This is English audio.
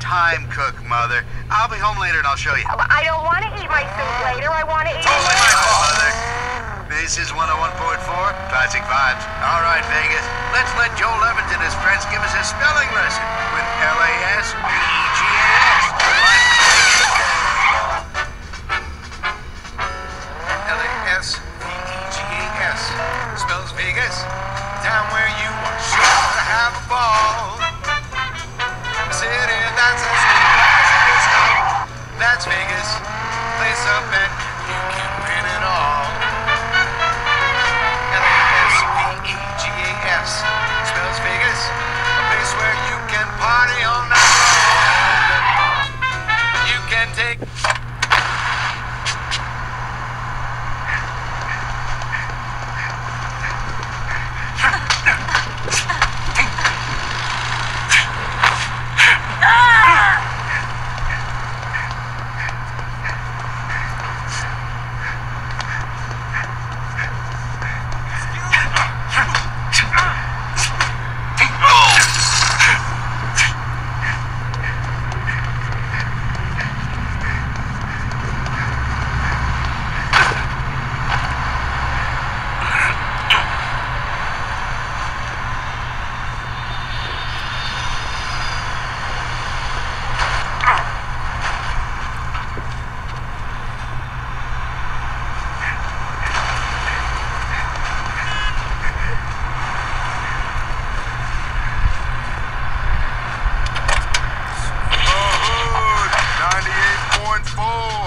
time cook, Mother. I'll be home later and I'll show you. I don't want to eat my soup later. I want to eat Totally it my fault, Mother. This is 101.4 Classic Vibes. All right, Vegas. Let's let Joel Levitt and his friends give us a spelling Oh. Bull.